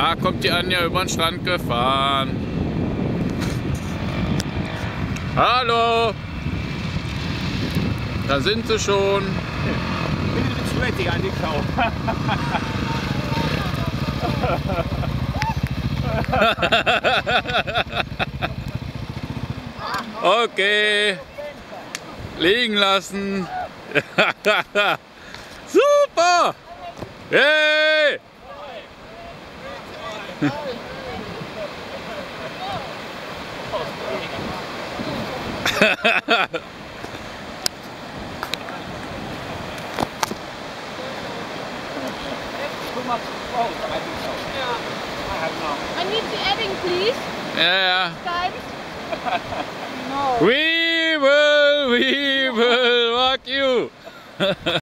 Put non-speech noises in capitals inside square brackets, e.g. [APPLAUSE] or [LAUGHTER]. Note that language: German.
Ah, kommt die Anja über den Strand gefahren. Hallo! Da sind sie schon. Bin bisschen sweaty angeschaut. Okay. Liegen lassen. [LAUGHS] Super! Yeah. I have now. I need the adding, please. Guys. No. We will, we will rock you. [LAUGHS]